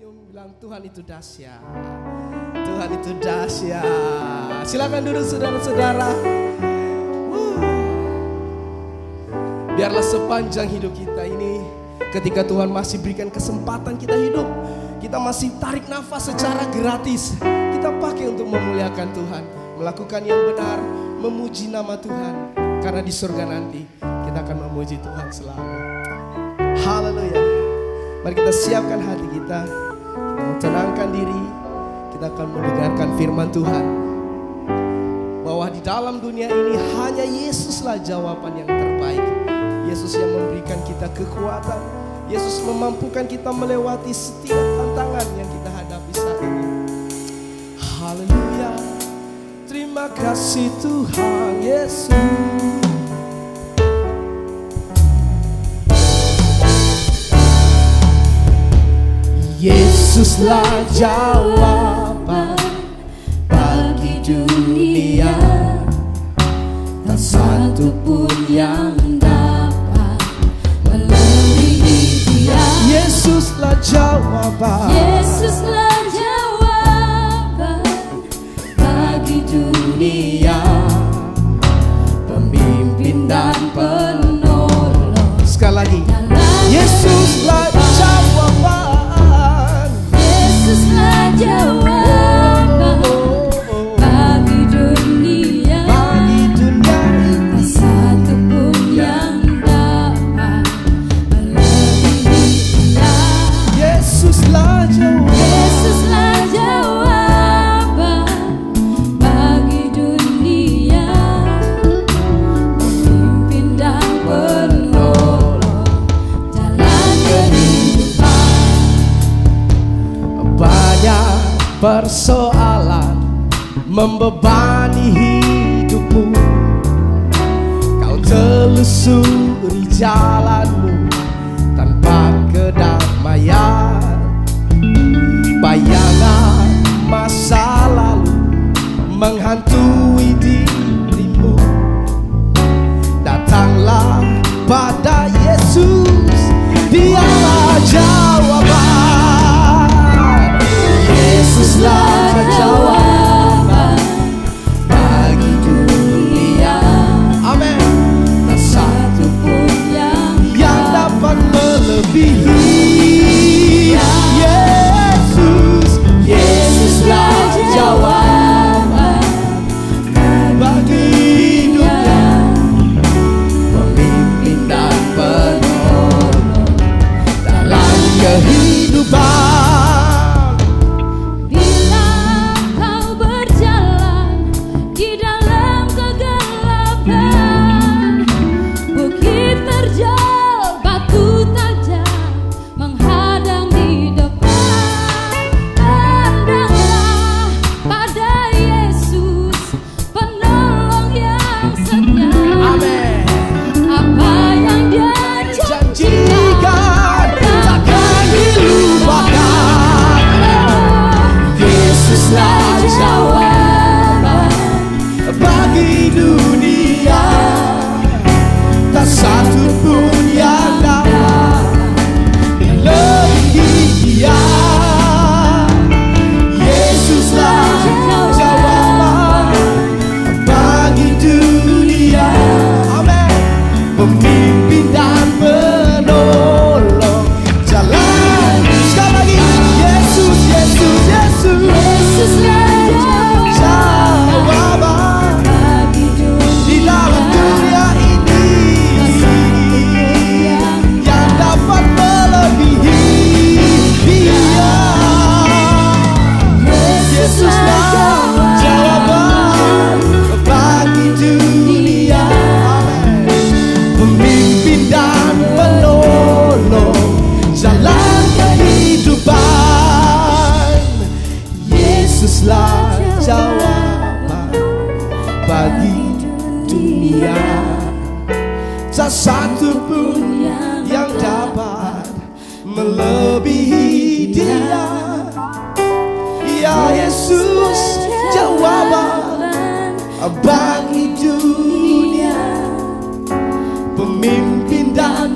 senyum bilang Tuhan itu dahsyat. Tuhan itu dahsyat. Silakan duduk saudara-saudara. Biarlah sepanjang hidup kita ini ketika Tuhan masih berikan kesempatan kita hidup, kita masih tarik nafas secara gratis. Kita pakai untuk memuliakan Tuhan, melakukan yang benar, memuji nama Tuhan. Karena di surga nanti kita akan memuji Tuhan selalu. Haleluya. Mari kita siapkan hati kita. Mau tenangkan diri. Kita akan mendengarkan firman Tuhan. Bahwa di dalam dunia ini hanya Yesuslah jawaban yang terbaik. Yesus yang memberikan kita kekuatan. Yesus memampukan kita melewati setiap tantangan yang kita hadapi saat ini. Haleluya. Terima kasih Tuhan Yesus. Yesuslah jawaban bagi dunia. Tak satu pun persoalan membebani hidupmu. Kau telusuri jalanmu tanpa kedamaian. Bayangan masa lalu menghantui dirimu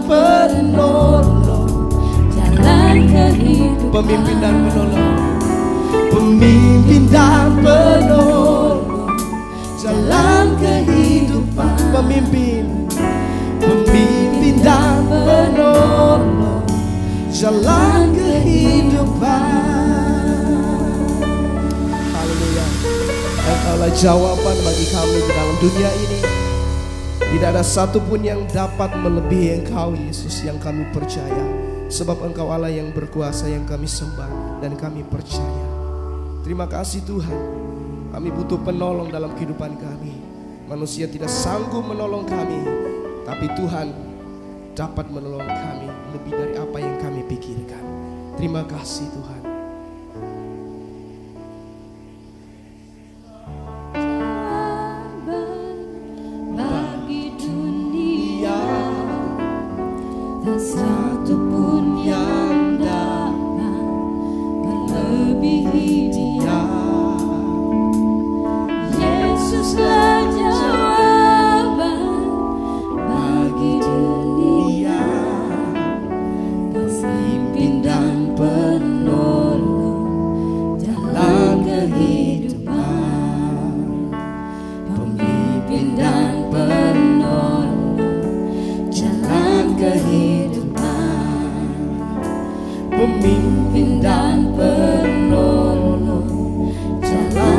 penolong jalan kehidupan pemimpin dan penolong. Pemimpin dan penolong. Jalan kehidupan Pemimpin Pemimpin dan penolong. Jalan kehidupan. Haleluya. Engkaulah jawaban bagi kami di dalam dunia ini Tidak ada satupun yang dapat melebihi Engkau Yesus yang kami percaya. Sebab Engkau Allah yang berkuasa yang kami sembah dan kami percaya. Terima kasih Tuhan. Kami butuh penolong dalam kehidupan kami. Manusia tidak sanggup menolong kami Tapi Tuhan dapat menolong kami Lebih dari apa yang kami pikirkan. Terima kasih Tuhan pemimpin dan penolong. Jalan